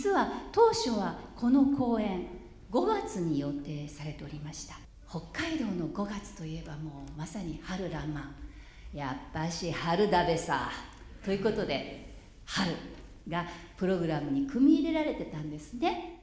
実は当初はこの公演5月に予定されておりました。北海道の5月といえばもうまさに春らんまん。やっぱし春だべさ。ということで春がプログラムに組み入れられてたんですね。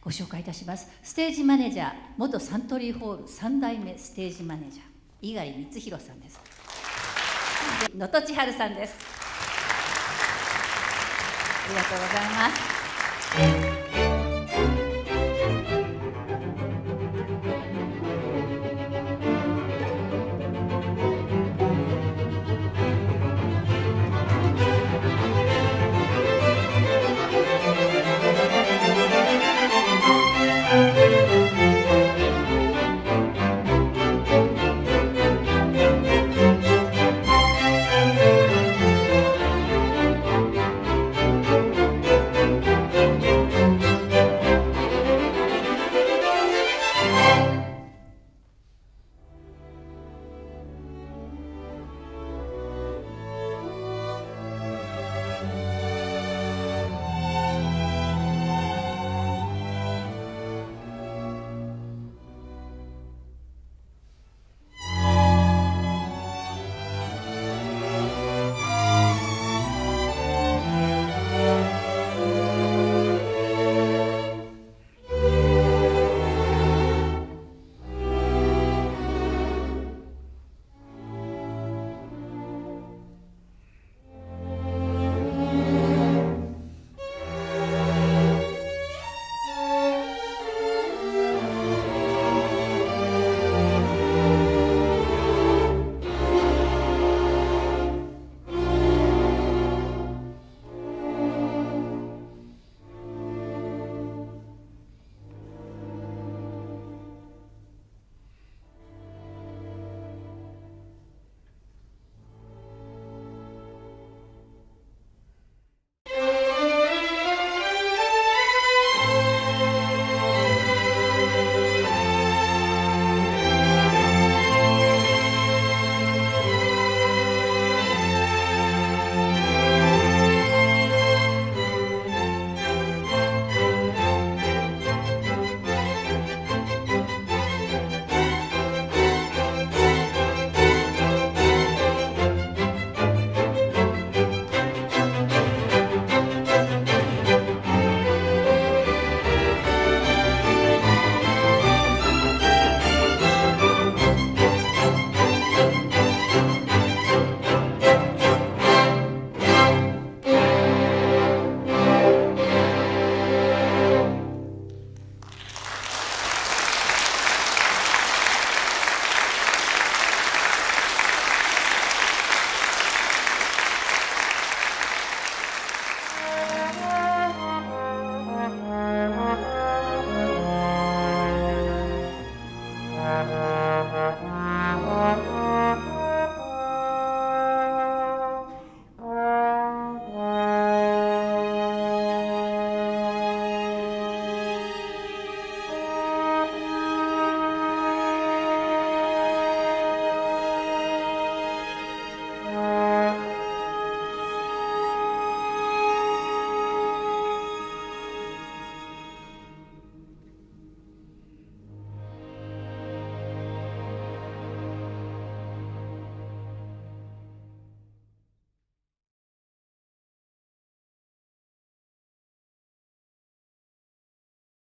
ご紹介いたします。ステージマネージャー元サントリーホール3代目ステージマネージャー猪狩光弘さんです。能登千春さんです。ありがとうございます。